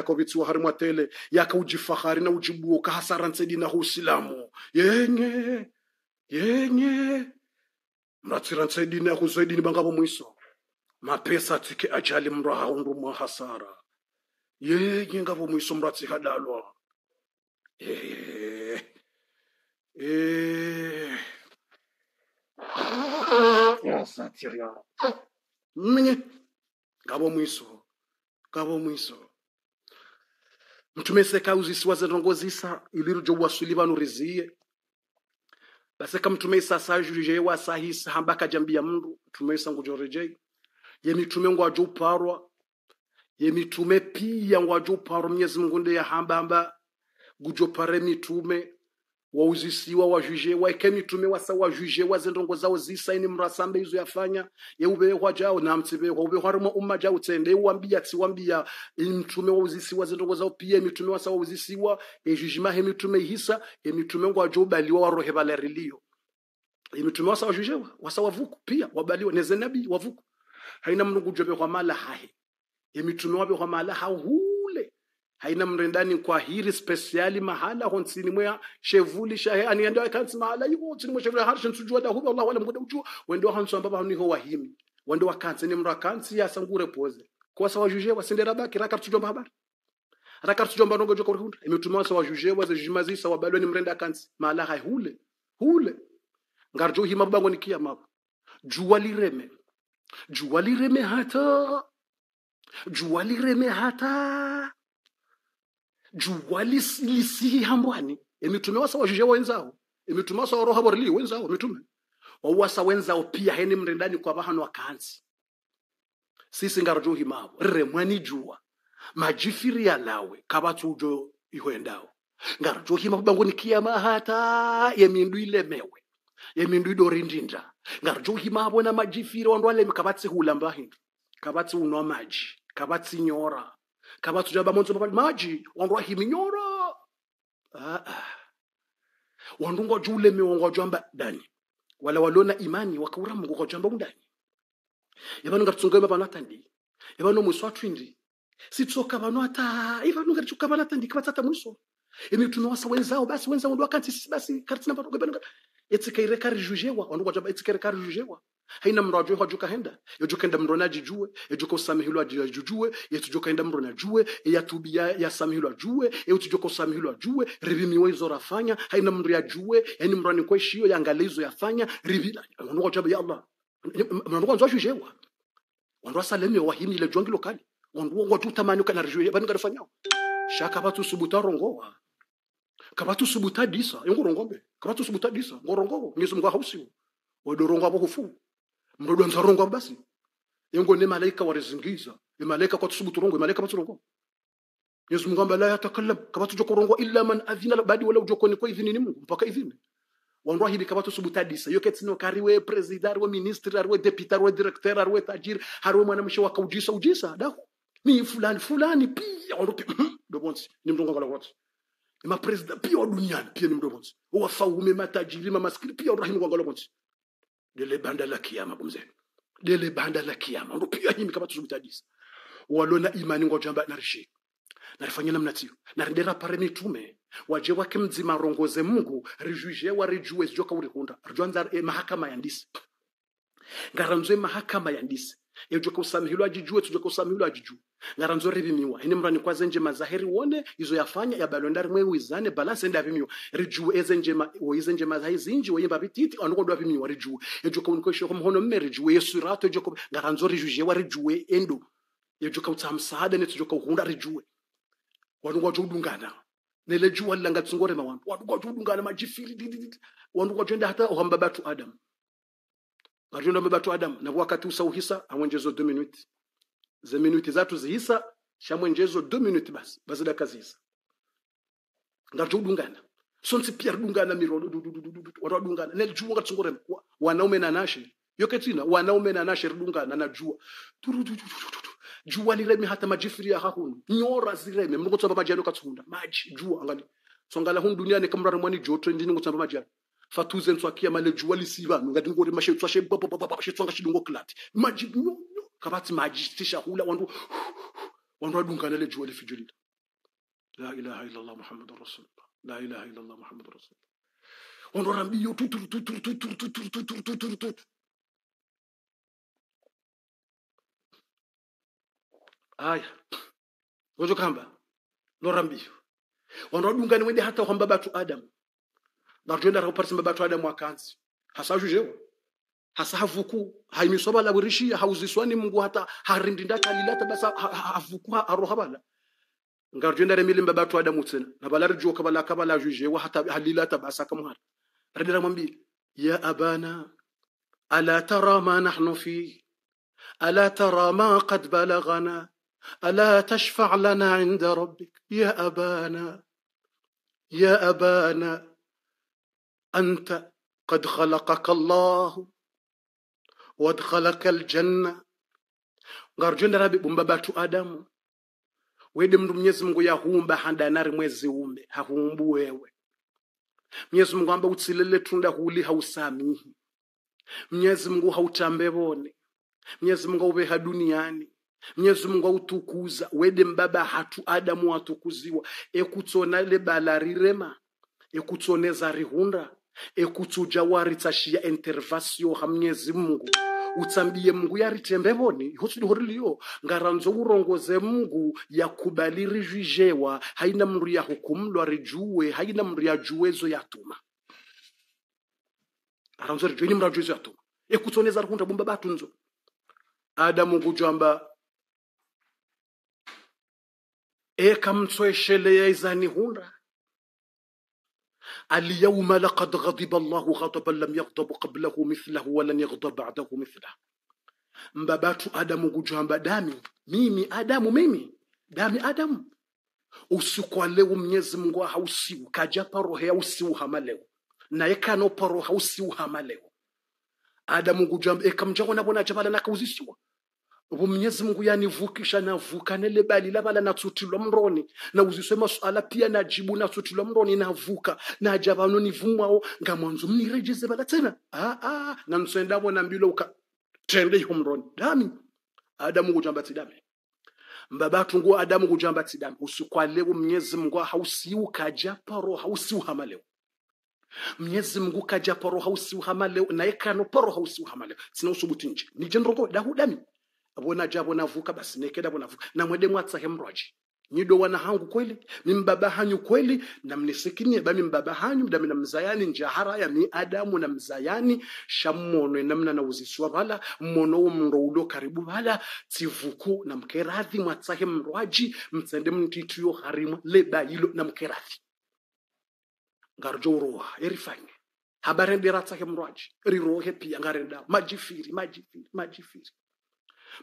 yakovitsiwa hari mwatele yakaujifahari na ujibuo kahasara ntsedi na husilamu. Yenye yenye. Mratsira ntsedini yakuzoidini bangavo mwiso. Mapesa tsike ajali mraha undu mwa hasara. Yenye ngavo mwiso mratsi hadalwa. Eh. Ya satiria mnye. Ngavo mwiso. Ngavo mwiso mtume sekauzisiwa zenongozisa ilirujo wasuli vanu riziye baseka mtume isa sajuje wasahisa hamba kajambia mndu mtume isa ngujorejei ye mitume ngwajo uparwa ye mitume pia ngwajo uparwa mnyezi mungu ya hamba hamba. Gujopare mitume wauzisiwa wajujewa ike mitume wasa wajujewa zendongo zao zisaini mrasambe izo yafanya. Yeuvehwa jao namtsivehwa uvehwa rimo umma jao tsende uwambia tsiwambia. Mtume wauzisiwa zendongo zao pia mitume wasa wauzisiwa ejujima he mitume ihisa emitume ngwajo ubaliwa warohe valeriliyo emitume wasa wajujewa wasa wavuku pia wabaliwa nezenabi wavuku. Haina mndu gujovehwa mala hahe. Emitume wavehwa mala hahule haina mrendani kwa hiri spesiali mahala honsini mwa shevuli shahe ani anienda kansi mahala yuko tsini mwa shevuli harshin sujua da huwa Allah wala mkuda ujua. Wendo hansu ambaba ni ho wahimi wendo wakansi ni mrakansi ya sangure poze. Kwa sawa juje wasendera baki raka tujomba habari raka tujomba nongo joko hunda imetumwa sawa juje waze jimazi sawa balo ni mrenda kansi. Mahala hai hule hule. Ngarjo hima bango ni kiyama jua lireme. Jua lireme hata. Jua lireme hata jua lis- hambwani emitume wasa wajuje wenzao. Emitume wasa waroha borili wenzao mitume. Wawasa wenzao pia heni mrendani kwa bahano wakaanzi. Sisi ngarajo himavo remwani jua. Majifiri yalawe kabatujo ihwendao ngarajo himavo bangu ni kiyama hata yemindu ilemewe. Yemindu idorindinda ngarajo himavo na majifiri wandu aleme kavatsihula hulamba hindu kabatsi unwa maji. Kabatsi nyora kabatsi tujaba monzo mapali maji wandu himinyora ah, ah. wandu jule ulemewa jamba dani wala walona imani wakaura mungu kwa amba undani yavano ngaritsunga vanu atandi yavano mwiso atwindi sitsoka vanu ata ivano ngaritsuka vanu atandi kivatsata mwiso imi tunowasa wenzao basi wenzao ndo akanti sisi basi karitina vano gabano etsikere karijujewa wandu ngwajo amba etsikere karijujewa haina mndu ajue hajuka henda yajuka enda mndu najijue yajuka usamihilo ajijue. Yetujuka enda mndu najue yatubia yasamihilo ajue yetujuka usamihilo ajue rivimiwa izo rafanya. Haina mndu yajue yani mndu anikwaishiyo yangale izo yafanya rivila wandu ngwajo amba ya Allah. Mndu ngwajo ajujewa wandu asaleme wahimile jwangilo kali. Wandu ngwajo utamani kana rijue bani fanya. Shaka batu subuta rongowa. Kabatu subuta disa. Yongorongombe kabatu subuta disa. Ngorongowo nyesu mungu hausiwo wadorongo abo hufu anzarongo nzarongo abo basi. Yengo ne malaika warizingiza imalaika malaika kwa tusubu turongo e malaika baturongo yesu mungu amba la yatakallam kabatu jokorongo illa man adhina badi wala ujokoni kwa idhini ni mungu mpaka idhini. Wanroa hili kabatu subuta tadisa yo ketsino kariwe president ariwe ministre ariwe deputy ariwe directeur ariwe tajir ariwe mwanamshe wakaujisa ujisa daho ni fulani fulani pia wandu pia dobonsi ni mdongo ngala wote ma president pia wa duniani pia ni mdomonzi wafaume matajiri mamaskini pia urahimu kwa bonzi dele banda la kiyama kumze dele banda la kiyama. Ndo pia himi kama tuzubitadisa walona imani ngojamba narishi narifanya namna tiyo narindera pare mitume. Waje wake mdzima rongoze mungu. Rijuje warijue. Zijoka urikunda rijanza eh, mahakama ya ndisi. Ngaranzwe mahakama ya ndisi ejoka usamihilo ajijue tujoka usamihilo ajijue ngaranzo rivimiwa. Ine mrani kwaze njema zaheri wone izo yafanya yabalonda rimwe wizane balance ende avimiwa rijue eze njema woize njema zahi zinji woyimba bititi anokondo avimiwa rijue. Ejoka unikoshe ko mhono mme rijue yesu rato ejoka ngaranzo rijuje wa rijue endo ejoka utsa msaada ne tujoka uhunda rijue. Wandu kwacho udungana. Nele jua langa tsingore mawandu. Wandu kwacho udungana majifiri di- di- di- wandu kwacho enda hata ohamba batu adam ngajunda batu adam na wakati usauhisa amwenjezo 2 minutes ze minuti zatu zihisa shamwenjezo 2 minutes basi basi dakika zihisa ngajo udungana sonsi pia dungana miro watu dungana nel jua ngatsungore wa- wanaume na nashi yoketina wanaume na nashi dungana na jua lireme hata majifiri ya hahunu nyora zireme mndu kutsamba majani katsunda maji jua angali songala hun duniani kamrara mwani joto ndini kutsamba majani fatuze ntswakia malejwalisi vanhu ngati ngori mashetswa shebabababa shetswanga chidongo klati maji nyonyo kapatsi maji tishahula wandu wandu adungana lejwa lifijulila la ilaha illallah muhammadun rasulullah la ilaha illallah muhammadun rasulullah wandu arambiyo tuturututurututurututurututurututurututu aya ngozo kamba lorambiyo wandu adungani wende hata kwamba batu adamu bagenda rakuparisima batwada mwakanzi hasajujewa hasa havuku haimisoba la wirishia hauziswani mungu hata harindinda kalilata basa havuku harohabala ngarjenda remili mba batu adamu tsena na kabala kabala jujewa hata halilata basa kamhar radira mwambie ya abana ألا ترى ma نحن فيه ألا ترى ma قد بلغنا ألا تشفع لنا عند ربك يا أبانا يا أبانا أنت قد خلقك الله وادخلك الجنة ngarjenda rabi bumba batu adamu wede mndu mwenyezi mungu yahumba handanari mwezi umbe hahumbu wewe mwenyezi mungu amba utsilele tunda huli hausamihi mwenyezi mungu hautambe bone mwenyezi mungu aubeha duniani mwenyezi mungu autukuza wede mbaba hatu adamu watukuziwa ekutsona lebala rirema ekutsoneza rihunda ekutsuja waritsashiya intervasio ha mwenyezi mungu. Utsambiye mungu yaritembevoni hotsudihoriliyo ngaranzo urongoze mungu yakubali rizhijewa haina mndu yahukumlwa rijuwe haina mndu yajuwezo yatuma aranzo rijuweni mndu ajuwezo yatuma ekutsoneza rihunda bumba batunzo adamu kujamba ekamtsoesheleya izani hunda اليوم لقد غضب الله غضبا لم يغضب قبله مثله ولن يغضب بعده مثله mbabatu adamu kujamba dami mimi adamu mimi dami adamu usiku wa leo mwenyezi mungu hausiu kaja parohe hausiu hama leo naye kano paro hausiu hama leo adamu kujamba ekamjako nabona jabala nakauzisiwa ubu mwenyezi mungu yanivukisha navuka nele bali labala natsutilwa mroni na uziswe masuala pia najibu natsutilwa mroni navuka naja vano nivumwawo ngamwanzo mnirejeze bala tena. Ah, ah, mbilo nambilo uka tende iho mroni. Dami adamu kujamba tidami mbabatu nguo adamu kujamba tidami usikwalewo mwenyezi mungu hausiu kajaparo hausiu hama mnyezi mungu kaja paro hausiu hama leo naye paro hausiu hamaleo sina usubuti nje. Nijenrogo dahu dami abona jabo navuka basi nekeda bonavuka namwede mwatsahe mroji nyido wana hangu kweli mimbaba hanyu kweli na namnisikinie ba mimbaba hanyu mdami na mzayani njahara ya mi adamu na mzayani shammono namna na uziswa bala mmono mro ulo karibu bala tivuku na mkeradhi mwatsahe mrwaji mtsende mtituyo harima leba ilo na mkeradhi ngarjo uroa erifanye habarendera tsahe mrwaji rirohe pia ngarenda majifiri majifiri majifiri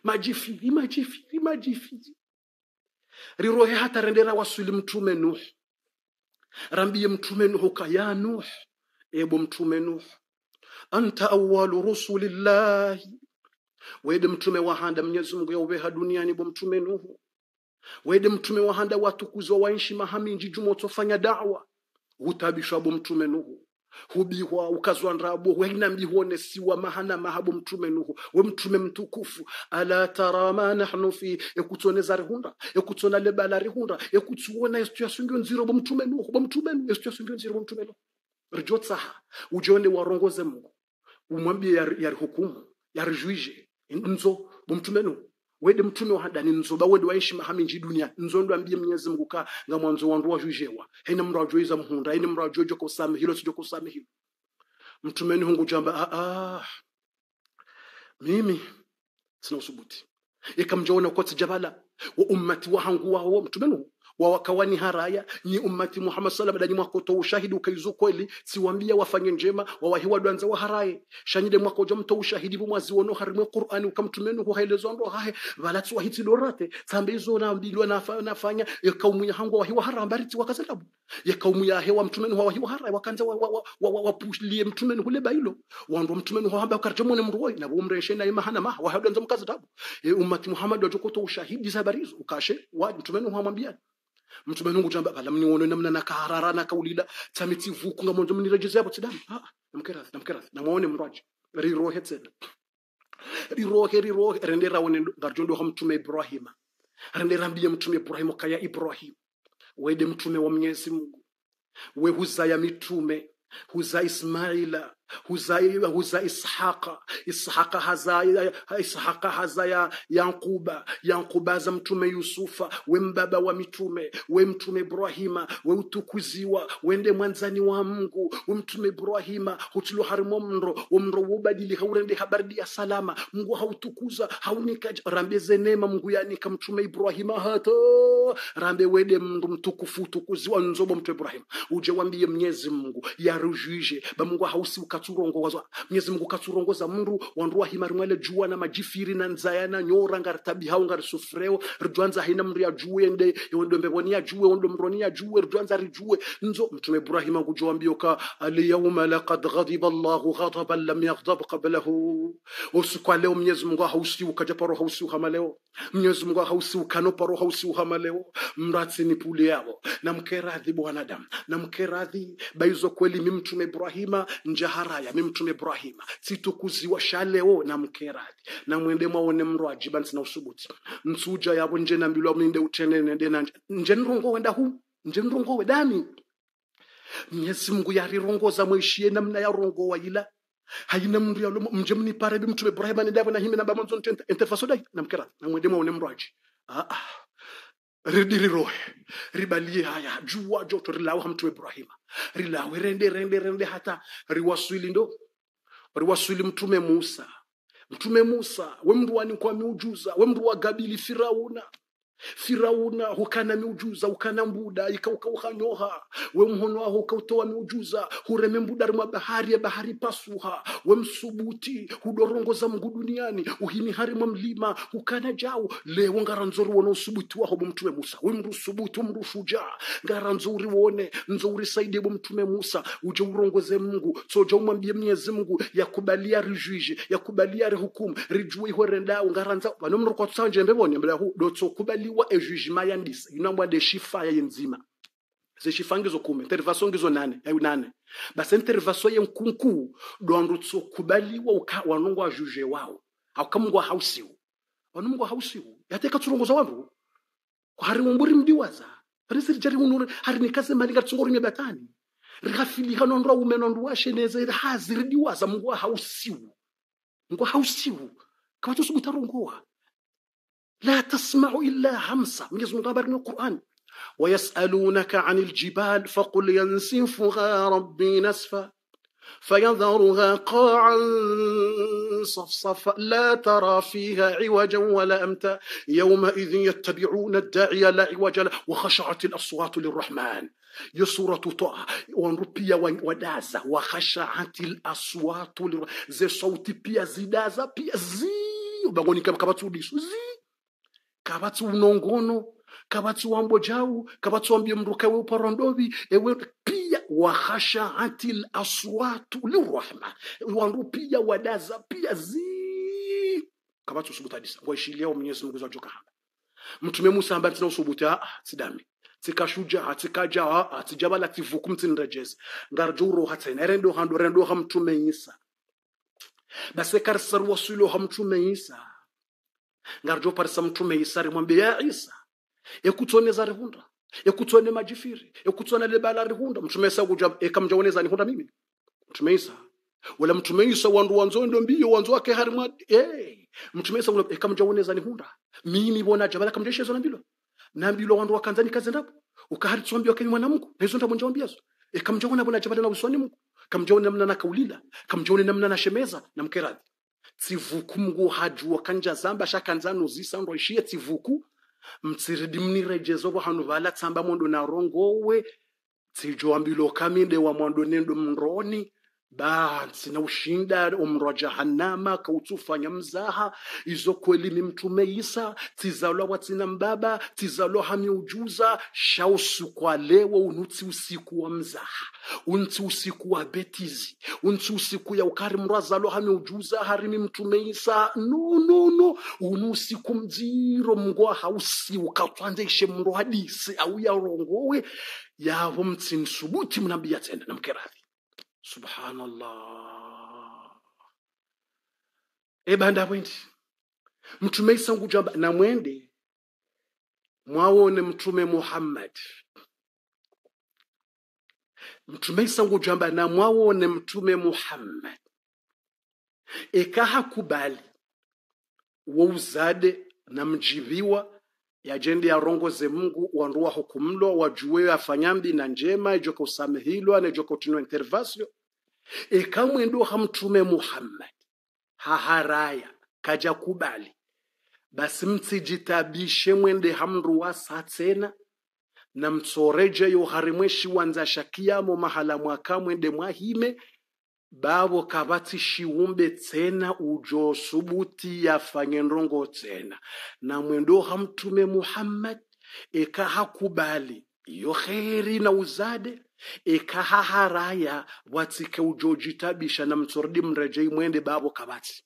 majifiri majifiri majifiri. Rirohe hata rendera wasuli mtume nuhu rambiye mtume nuhu kaya nuh ebo mtume nuhu anta awalu rusulillahi. Wede mtume wahanda mwenyezi mungu yaubeha duniani bo mtume nuhu wede mtume wahanda watukuzwa wainshi mahaminji jumo tofanya dawa. Hutabishwa bo mtume nuhu hubihwa ukazwa nrabo wainambihone siwa mahana mahabu mtume nuhu. We mtume mtukufu ala tara ma nahnu fi ekutsoneza rihunda ekutsona lebala rihunda ekutsuona estu yasungio nziro bo mtume nuhu bo mtume nuhu estu yasungio nziro bo mtume nuhu. Rijo ujione warongoze mungu umwambie yari- yarihukumu yarijuije nzo bo mtume nuhu wede mtume wa hadani nzoba wede waishi mahaminji dunia. Nzo ndo ambie mwenyezi mungu ka nga mwanzo wandu wajujewa haina mndu ajoiza mhunda hene mndu ajoijo kusame hilo sijo kusame hilo. Mtumeni hungu jamba ah, ah, mimi sina usubuti. Ikamjaona kwa tijabala wa ummati wahangu wawo mtumeni hu wawakawani haraya ni ummati muhammad salam danyi mwakoto ushahidi ukaizu kweli. Siwambia wafanye njema wawahiwa dwanza waharaye. Shanyide mwakoja mto ushahidi bumwazi wono harimwe qur'ani ukamtumenu hu haelezo ndo hahe. Valatsi wahiti lorate sambe izo na mbilwa nafa- nafanya. Yakaumu ya hangu wahiwa harambariti wakazalabu. Yakaumu ya hewa mtumenu wahiwa haraye wakanza wa, wa, wa, wapushlie mtumenu hule bailo. Wandu mtumenu hamba karjamone mruwai na bumreshe na imahana maha. Wahadwanza mkazadabu e, ummati muhammad wajokoto ushahidi zabarizo ukashe wa mtumenu hu amwambia mtume nungu tamba bala mnione namna nakaharara nakaulila tamiti vuku nga monzo mnirejeze yapo tsidam ah namkerathi namkerathi namwone mrwaji. Rirohe rohe rirohe rirohe. Rende rawone darjondo ha mtume ibrahima rende rambiye mtume ibrahima kaya ibrahim. Wede mtume wa mwenyezi mungu. We huzaya mitume huza ismaila huza, huza ishaqa. Ishaqa haza ishaqa haza ya yankuba za mtume yusufa. We mbaba wa mitume. We mtume ibrahima. We utukuziwa. Wende mwanzani wa mungu. We mtume ibrahima. Hutilo harimo mro. Omnro wubadili haurende habardi ya salama. Mungu hautukuza. Haunika rambe zenema mungu yanika mtume ibrahima hata. Rambe wede mndu mtukufu utukuziwa nzobo mtume ibrahima. Uje wambie mnyezi mungu yarujije ba mungu hausi ukatsurongoza mwenyezi mungu katsurongoza mndu wandu wahima rimwele juwa na majifiri na nzaya na nyora ngari tabi hau ngari sufreo. Rijwanza haina mndu ya juwe ende yondo mbeboni ya juwe yondo mroni ya juwe rijwanza rijuwe nzo mtume ibrahima kujwambio ka alyawma laqad ghadiba allah ghadaban lam yaghdab qablahu. Usiku leo mwenyezi mungu hausi ukaja paro hausi uhama leo. Mwenyezi mungu hausi ukano paro hausi uhama leo. Mratsi ni puli yao. Na mkeradhi bwanadamu. Na mkeradhi baizo kweli mi mtume ibrahima njaharaya mi mtume ibrahima situkuziwa shaleo na mkerati na mwende mwaone mro jiba nsina usubuti nsuja yavo nje na nambilwa minde utenenende nanje nje nrongo wenda hu nje nrongo wedani mnyezi mungu yarirongoza mwishiye namna yarongowa ila haina mndu yalo mje mnipare bi mtume ibrahima nendavo na himi namba mwanzo dai na mkerati na mwende mwaone mrwaji ah ah ridirirohe ribalie haya juwa joto rilawe hamtu ibrahima rilawe rende rende rende hata. Riwaswili ndo. Riwaswili mtume musa. Mtume musa we mndu wanikwa miujuza we mndu wagabili firauna firauna hukana miujuza ukana mbuda ikauka ukanyoha. We mhono waho ukautoa miujuza hureme mbuda rimwa bahari ya bahari pasuha. We msubuti hudorongoza mngu duniani uhini harimwa mlima hukana jau lewo ngara nzori wona usubuti waho bomtume musa. We mrusubuti mndu shujaa ngara nzori wone nzori saidi bomtume musa. Uje urongoze mungu. Soja umwambie mnyezi mungu yakubalia rijwije yakubalia rihukumu rijue ihwerendao ngaranza vano mndu kwa tusanje mbevoni mbela hu dotso kubaliwa ejugement yandisa inambwa de shifa ya yenzima. Zeshifa ngizo kume. Intervention ngizo nane. Yayu nane. Basi intervaso ye nkunku dwandu tso kubaliwa uka wanongo ajuge wao. Akamungu hausiu. Wanongo hausiu. Yateka wanu wandu. Hari umburi mdiwaza. Risiri jari unure hari nikaze malinga tsungori mebatani. Rikafilika nondu ume nondu washeneze hazi ridiwaza mungu hausiu. Mungu hausiu. Kawatu subutarongoa لا تسمع إلا همسة. ميزم دبرني القرآن. ويسألونك عن الجبال فقل ينسفها ربي نسفا. فيذرها قاعا صفصفا. لا ترى فيها عوجا ولا أمتا. يومئذ يتبعون الداعي لا عوج وخشعت الأصوات للرحمن. hiyo suratu toa pia wadaza wakhashaati laswatu زي صوت pia دازة pia zi. Ubangoni kama kabatudisu زي زي kavatsi unongono kavatsi wambo jau kavatsi wambie mruka we uparondovi ewe pia wahashaati laswatu lirahma wandu pia wadaza pia zi kavatsi usubutadisa waishilia mwenyezi mungu zajoka hapa mtume musa ambaye tina usubuti a tsidami tsikashuja tsikaja a tsijabala tivuku mtsinirejezi ngarjo hatsena erendo hando rendo ha mtume isa. Basekarisa ruwasulo ha mtume isa ngarjo parisa mtume isa rimwambia ya isa ekutsoneza rihunda ekutsone majifiri ekutsona lebala rihunda. Mtume isa kuja ekamjaoneza nihunda mimi. Mtume isa wala mtume isa wandu wanzondo mbiyo wanzo wake harimwa hey. mtume isa ekamjaoneza nihunda mimi bona jabala kamjeshezo nambilo nambilo wandu wakanzani kazi ndapo ukaharitswambia wakeni mwana mungu naizo ndabo njawambiazo ekamjaona bona jabala na uswani mungu. Kamjaone namna na kaulila kamjaone namna na shemeza na mkeradhi tsivuku mngu hajua kanja zamba shakanza nozisa ndo ishiye tsivuku mtsiridi mnirejezo vo hanu vala tsamba mondo na rongowe. Tsijoambilo kaminde wa mondo nendo mroni basi na ushinda umro wa jahannama kautufanya mzaha. Izo kweli ni mtume isa tizalwa watsina mbaba tizalwa hamiujuza shausu kwa lewo unutsi usiku wa mzaha unti usiku wa betizi unti usiku ya ukari mro azalwa hamiujuza harimi mtume isa no no no. Unu usiku mdziro mngwa hausi ukatswanzeshe mro hadisi au yarongowe yavo mtsinsubuti mnambia tsenda namkeradhi subhanallah. Ebanda bwendi mtume isa ngujamba namwende mwawone mtume muhammad. Mtume isangu jamba na mwawone mtume muhammad. Ekahakubali wouzade na mjiviwa yajende yarongoze mungu wanduwa hukumlo wajuwe afanyambi na njema ijoka usamehilwa nejoka utinwa intervasio ekamwendo ha mtume muhammad. Haharaya kaja kubali. Basi mtsijitabishe mwende hamruwa sa tena. Na mtsoreje yo harimweshi wanza shakiyamo mahala mwaka mwende mwahime. Babo kabati shiumbe tsena ujo subuti yafanye ndongo tsena na mwendo hamtume muhammad. Ekahakubali iyo kheri na uzade ekahaharaya watsike ujojitabisha na mtsordi mrejei mwende babo kabati.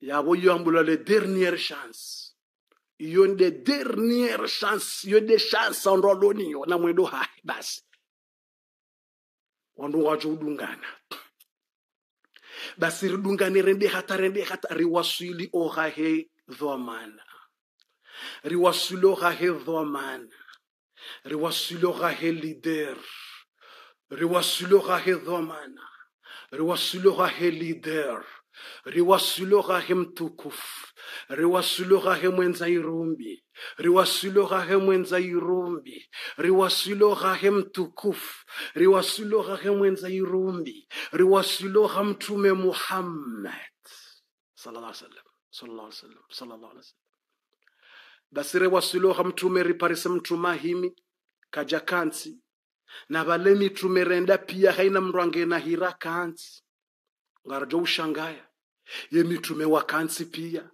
Yabo iyo ambula le dernier chance. Iyo nde dernier chance iyo de chance ondoloniyo na mwendo hai basi. Wandu wajo udungana. Basi ridungane rende hata rende hata riwasili ohahe dhamana riwasili ohahe dhamana riwasili ohahe lider riwasili ohahe dhamana riwasili ohahe lider riwasili ohahe mtukufu riwasili ohahe mwenza irumbi. Riwasili ohahe mwenza irumbi. Riwasili ohahe mtukufu riwasili ohahe mwenza irumbi. Riwasili oha mtume muhammad. Sallallahu alaihi wasallam. Sallallahu alaihi wasallam. Sallallahu alaihi wasallam basi wasuloha oha mtume riparise mtuma himi kaja kansi. Na vale mitume renda pia haina mrwange na hira kansi. Ngarajo ushangaya ye mitume wa kansi pia.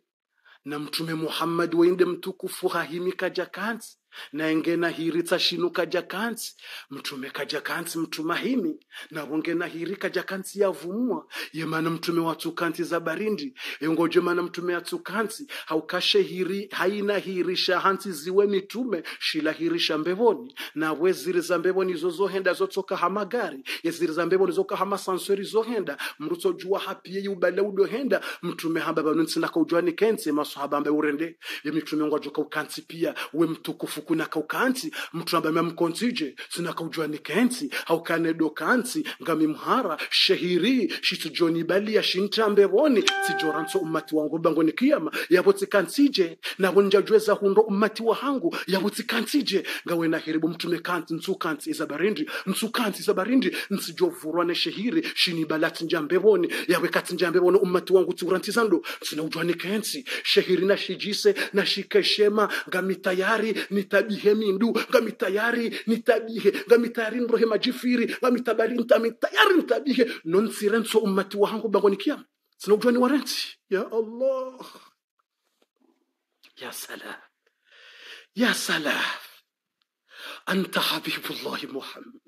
Na mtume muhammad wainde mtukufu hahimi kaja kansi na engena hiri tsashinu kaja kansi mtume kaja kansi mtuma himi. Na wongena hiri kaja kansi yavumwa yemana mtume watu kansi za barindi. Yengoje mana mtume atu kansi haukashe hiri haina hirisha hansi ziwe mitume shila hiri mbevoni na we ziri za mbevoni zozohenda zotsoka hamagari yeziri za mbevoni zoka hama sansori zohenda mrutso jua hapiye ubale udohenda mtume hamba banu ntsina kaujwani kensi masahaba ambe urende. Ye mitume ngwajoka ukansi pia. We mtukufu kuna kaukansi mtu ambaye mkontije sina kaujua ni kensi haukanedo kansi ngami mhara shehiri shitujoni balia shintambe boni sijoranso ummati wangu bango ni kiyama yabo tsikansije nabo njajweza hundo ummati wa hangu yabo tsikansije ngawe na heribu mtume kansi nsu kansi izabarindi nsu kansi izabarindi nsijovurwa ne shehiri shini balati njambe boni yawe kati njambe boni ummati wangu tsurantizando sina ujua ni kensi shehiri na shijise na shikeshema ngami tayari nitabihe mindu ngami tayari nitabihe ngami tayari nrohe majifiri ngami tabari ntami tayari nitabihe. Nonsirenso ummati wangu bango ni kiyama ni warensi ya allah. Ya salam ya salam anta habibullahi muhammad.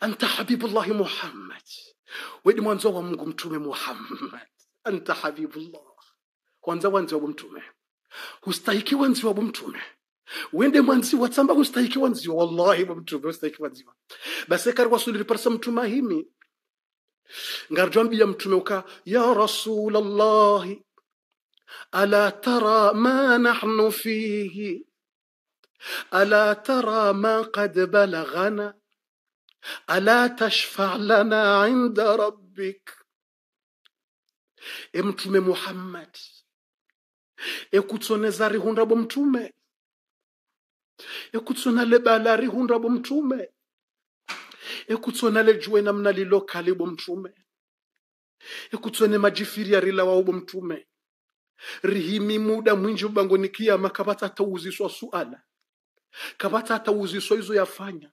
Anta habibullahi muhammad. Wedi mwanzo wa mungu mtume muhammad. Anta habibullah. Kwanza wanzi wa mtume Hustahilikiwa nziwa bumtume wende mwanziwa tsamba kustahikiwa nziwa wallahi bumtume ustahikiwa nziwa basi kari wasuliliparisa mtuma himi ngarjwambiya mtume uka ya rasulallahi ala tara ma nahnu fihi ألا ترى ما قد بلغنا ألا تشفع لنا عند ربك يا متومه محمد ekutsoneza rihundrabo mtume. Ekutsona lebala rihundrabo mtume. Ekutsona lejuwe namna lilokalibo mtume. Ekutsone majifiri bo mtume. Rihimi muda mwinji ubangoni kiyama kabata atauziswa suala. Kabata atauziswa izo yafanya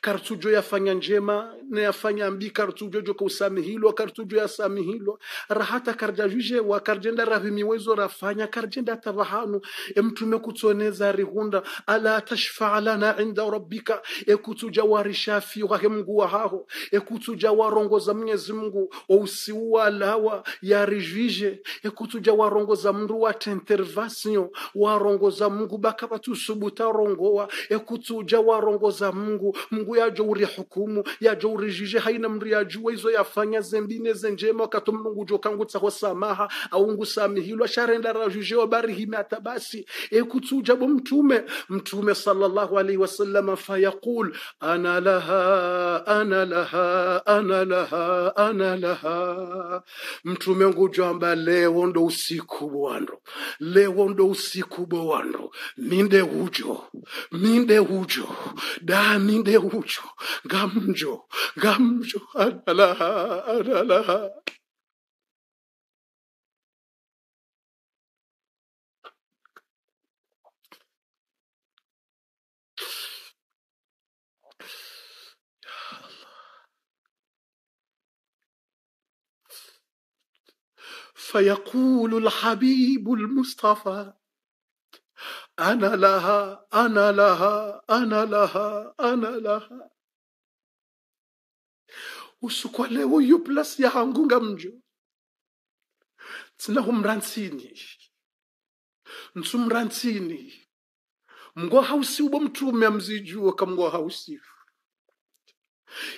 kartujo yafanya njema na yafanya mbi kartujo joka usamihilwa kartujo yasamihilwa rahata karjajuje wa karjenda rahimiwezo rafanya karjenda tabahanu emtume kutsoneza rihunda ala tashfaa lana inda rabbika. Ekutuja wahe mngu wahaho ekutuja warongoza mwenyezi mungu wausiuwalawa yarijije ekutuja warongoza mndu wate intervention warongoza mungu baka batusubuta rongowa. Ekutuja warongoza mungu mungu yajo uri hukumu yajo urijije haina mri yajua izo yafanya zembine zenjema wakati Mungu jo kangutsaho samaha au ngusamihilwa sharenda rajuje wabarihime hata basi. Ekutsuja bo mtume mtume sallallahu alaihi wasallam fayaqul ana laha ana laha ana laha ana laha. Mtume ngujamba leo ndo usiku bwando leo ndo usiku bwando minde ujo minde ujo da minde Gamjo, غمجو Gamjo, أنا لها أنا لها فيقول الحبيب المصطفى ana laha ana laha ana laha ana laha. Usukwale uyu plasi yahangunga mjo tsinahu mrantsini ntsu mrantsini hausi ubo mtume amzijua kamngwa hausifu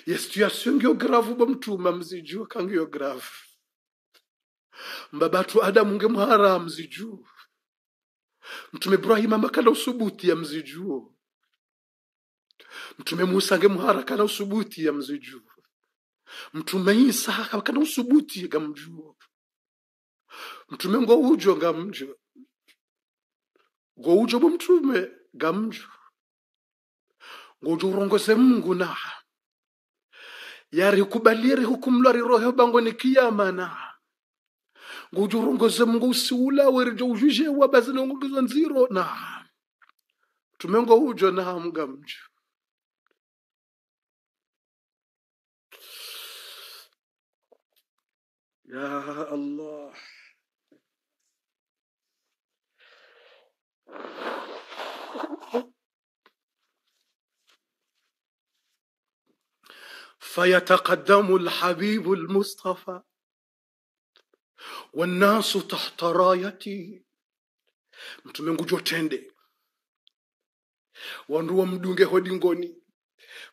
yesu tuyasungio gravu ubo mtume amzijua kangio gravu. Mbabatu adamu ngemhara amzijua mtume ibrahima makana usubuti ya mzijuo mtume musa nge mhara kana usubuti ya mzijuo mtume isa kana usubuti gamjuo mtume ngo ujo ngamjo ngo ujo bo mtume gamjo ngo ujo urongoze mungu na yari kubaliri hukumlwa rirohe bango ni kiyama na nguchurongose mungusiula weritouxixewa basi nongokizwa nziro na tumengo ujo na hamuga mju ya allah فيتقدم الحبيب المصطفى wanasu tahta rayati. Mtume ngujo tende. Wandu wamdunge hodingoni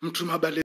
mtume abale